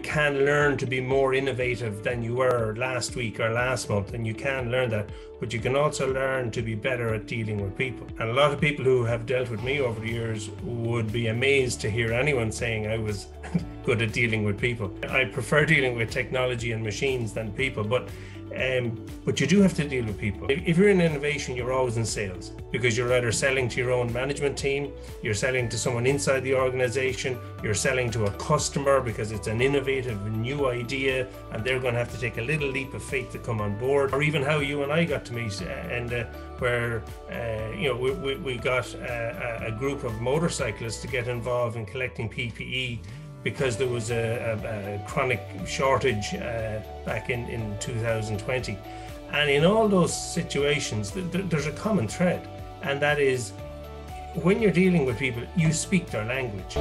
can learn to be more innovative than you were last week or last month, and you can learn that. But you can also learn to be better at dealing with people. And a lot of people who have dealt with me over the years would be amazed to hear anyone saying I was good at dealing with people. I prefer dealing with technology and machines than people, but um, but you do have to deal with people. If you're in innovation, you're always in sales because you're either selling to your own management team, you're selling to someone inside the organization, you're selling to a customer because it's an innovative new idea and they're going to have to take a little leap of faith to come on board. Or even how you and I got to meet, uh, and uh, where uh, you know we, we, we got a, a group of motorcyclists to get involved in collecting PPE because there was a, a, a chronic shortage uh, back in, in 2020. And in all those situations, th- th- there's a common thread, and that is when you're dealing with people, you speak their language.